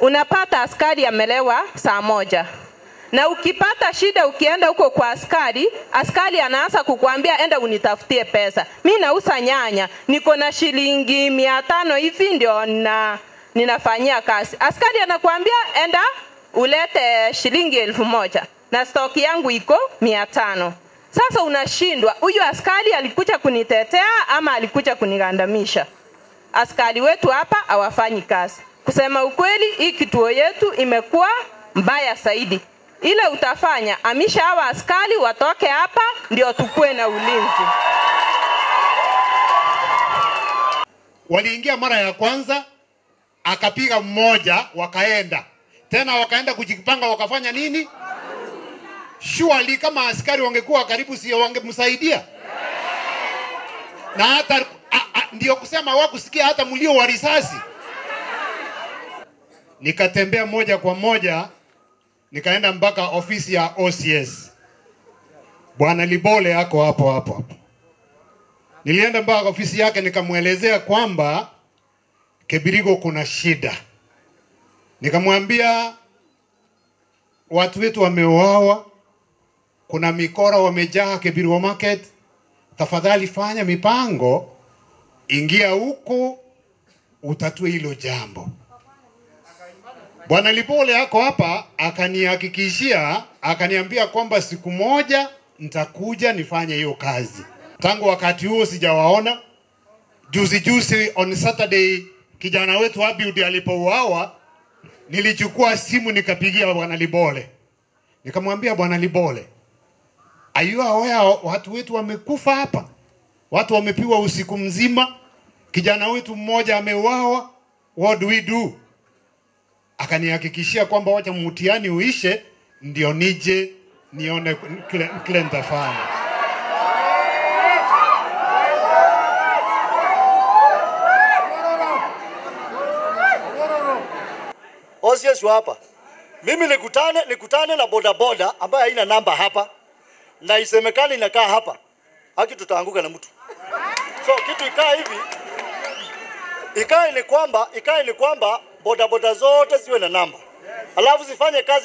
unapata askari amelewa saa moja na ukipata shida ukienda huko kwa askari, askari anaanza kukuambia enda unitafutie pesa. Mi nauza nyanya, niko na shilingi mia tano hivi ndio na ninafanyia kazi. Askari anakuambia enda ulete shilingi elfu moja na stoki yangu iko mia tano. Sasa unashindwa, huyu askari alikuja kunitetea ama alikuja kunigandamisha? Askari wetu hapa hawafanyi kazi. Kusema ukweli, hii kituo yetu imekuwa mbaya zaidi. Ile utafanya amisha hawa askari watoke hapa, ndio tukue na ulinzi. Waliingia mara ya kwanza, akapiga mmoja, wakaenda tena, wakaenda kujipanga, wakafanya nini? Surely kama askari wangekuwa karibu, sio wangemsaidia? Na hata ndio kusema wakusikia hata mlio wa risasi. Nikatembea moja kwa moja nikaenda mpaka ofisi ya OCS. Bwana Libole ako hapo hapo hapo. Nilienda mpaka ofisi yake nikamwelezea kwamba Kebirigo kuna shida. Nikamwambia watu wetu wameuawa, kuna mikora wamejaa Kebirigo market. Tafadhali fanya mipango, ingia huku utatue hilo jambo. Bwana Lipole ako hapa akanihakikishia, akaniambia kwamba siku moja nitakuja nifanye hiyo kazi. Tangu wakati huo sijawaona. Juzi juzi on Saturday kijana wetu Abiud alipouawa, nilichukua simu nikapigia bwana Libole, nikamwambia bwana Libole, are you aware watu wetu wamekufa hapa, watu wamepiwa usiku mzima, kijana wetu mmoja ameuawa, what do we do? akanihakikishia kwamba wacha mtihani uishe ndio nije nione kile, nitafanya. OCS hapa, mimi nikutane nikutane na bodaboda ambaye haina namba hapa na isemekani inakaa hapa, haki tutaanguka na mtu. So kitu ikaa hivi, ikae ni kwamba ikae ni kwamba bodaboda zote ziwe na namba, alafu zifanye kazi